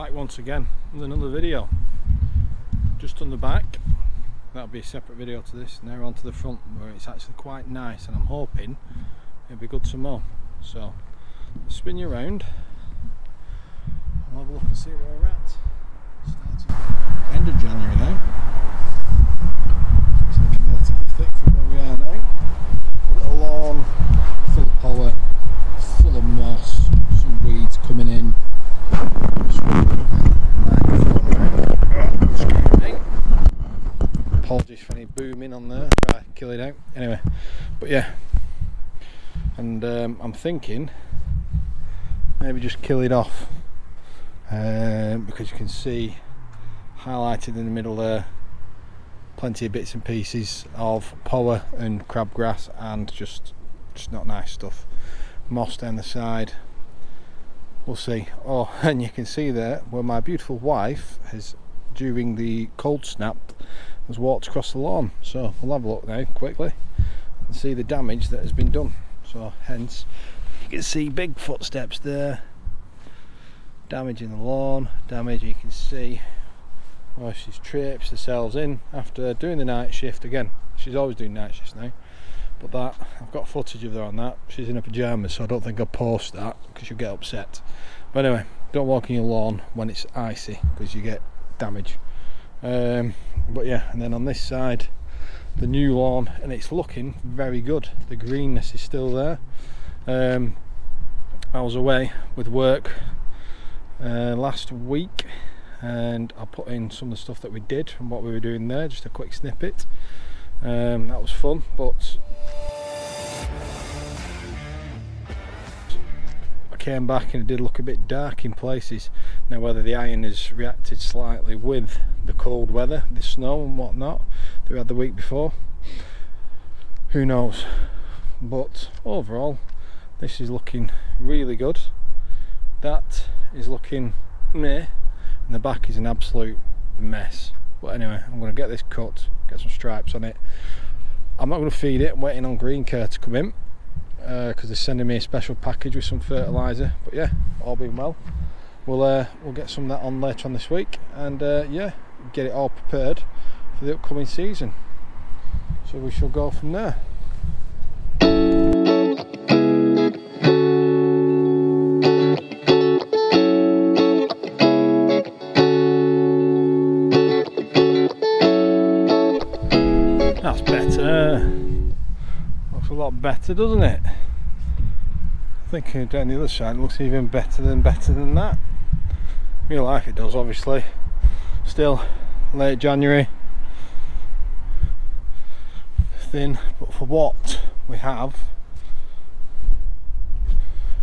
back once again with another video. Just on the back that'll be a separate video to this now onto the front where it's actually quite nice and I'm hoping it'll be good to mow so spin you around I'll have a look and see where we're at. End of January now. It's looking relatively thick from where we are now. A little lawn full of Poa full of moss some weeds coming in Apologies for any booming on there, try to kill it out. Anyway, but yeah, and um, I'm thinking maybe just kill it off um, because you can see highlighted in the middle there plenty of bits and pieces of Poa and crabgrass and just just not nice stuff. Moss down the side. We'll see. Oh and you can see there where my beautiful wife has during the cold snap has walked across the lawn. So we'll have a look now quickly and see the damage that has been done. So hence you can see big footsteps there. Damage in the lawn damage you can see well she's tripped herself in after doing the night shift again. She's always doing night shifts now but that I've got footage of her on that. She's in her pajamas so I don't think I'll post that because you'll get upset. But anyway don't walk in your lawn when it's icy because you get damage. Um, but yeah and then on this side the new lawn and it's looking very good. The greenness is still there. Um, I was away with work uh, last week and I put in some of the stuff that we did and what we were doing there just a quick snippet. Um, that was fun but I came back and it did look a bit dark in places. Now whether the iron has reacted slightly with the cold weather the snow and whatnot that we had the week before. Who knows? But overall this is looking really good. That is looking meh and the back is an absolute mess. But anyway I'm going to get this cut get some stripes on it. I'm not going to feed it I'm waiting on green care to come in because uh, they're sending me a special package with some fertilizer. But yeah all being well we'll uh, we'll get some of that on later on this week and uh, yeah get it all prepared for the upcoming season so we shall go from there That's better. Looks a lot better, doesn't it? I think down the other side looks even better than better than that. Real life it does, obviously. Still late January. Thin, but for what we have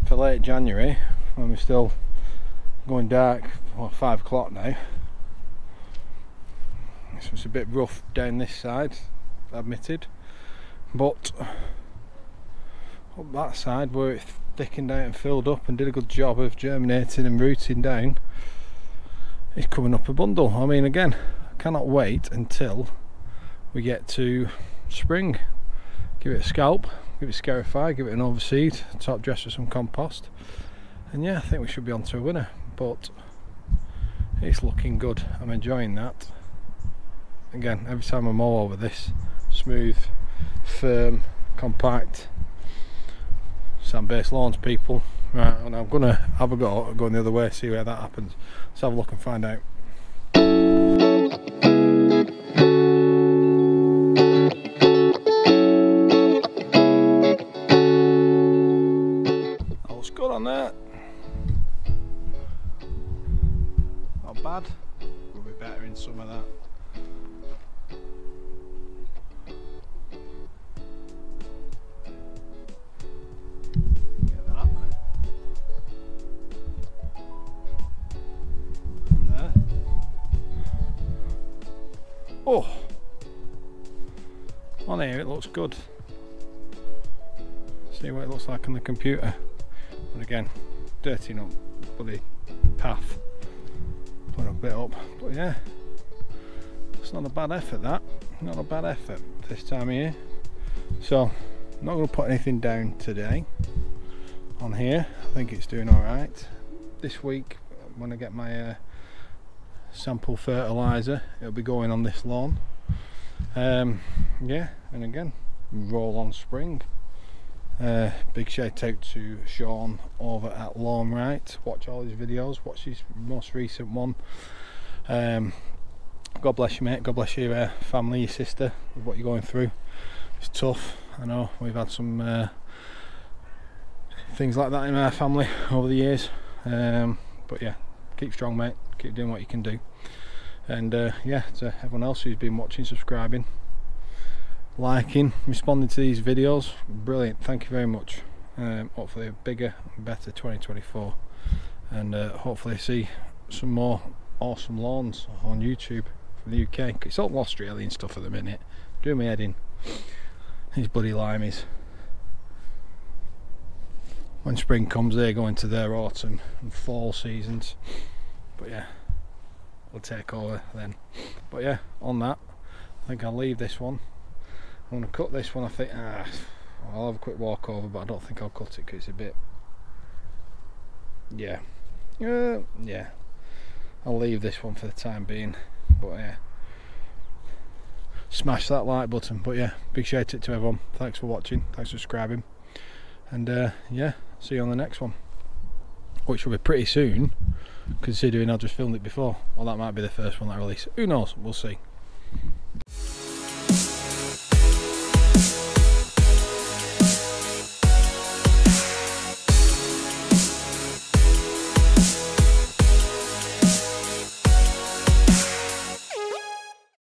for late January, when we're still going dark, well, five o'clock now. so It's a bit rough down this side admitted but up that side where it thickened out and filled up and did a good job of germinating and rooting down it's coming up a bundle I mean again I cannot wait until we get to spring give it a scalp give it a scarify give it an overseed top dress with some compost and yeah I think we should be on to a winner but it's looking good I'm enjoying that again every time I mow over this smooth, firm, compact sand-based lawns people. Right, and I'm gonna have a go going the other way, see where that happens. Let's have a look and find out. Not bad. Will be better in some of that. Get up. There. Oh, on here it looks good. See what it looks like on the computer. But again, dirtying up the path. A bit up, but yeah, it's not a bad effort that. Not a bad effort this time of year. So, I'm not going to put anything down today on here. I think it's doing alright. This week when I get my uh, sample fertilizer it'll be going on this lawn um, yeah and again roll on spring uh, big shout out to Sean over at Lawn Right. Watch all his videos. Watch his most recent one. Um, God bless you mate. God bless your uh, family your sister with what you're going through. It's tough I know. We've had some uh, things like that in our family over the years. Um, but yeah keep strong mate. Keep doing what you can do. And uh, yeah to everyone else who's been watching subscribing liking responding to these videos. Brilliant thank you very much. Um, hopefully a bigger and better 2024 and uh, hopefully see some more awesome lawns on YouTube from the UK it's all Australian stuff at the minute. Doing my head in. These bloody limeys. When spring comes they go into their autumn and fall seasons. But yeah we'll take over then. But yeah on that I think I'll leave this one I'm going to cut this one I think ah, I'll have a quick walk over but I don't think I'll cut it because it's a bit yeah. Uh, yeah. I'll leave this one for the time being but yeah. Smash that like button but yeah big shout out to everyone. Thanks for watching thanks for subscribing and uh, yeah see you on the next one. Which will be pretty soon considering I just filmed it before. Well that might be the first one that I release. Who knows? We'll see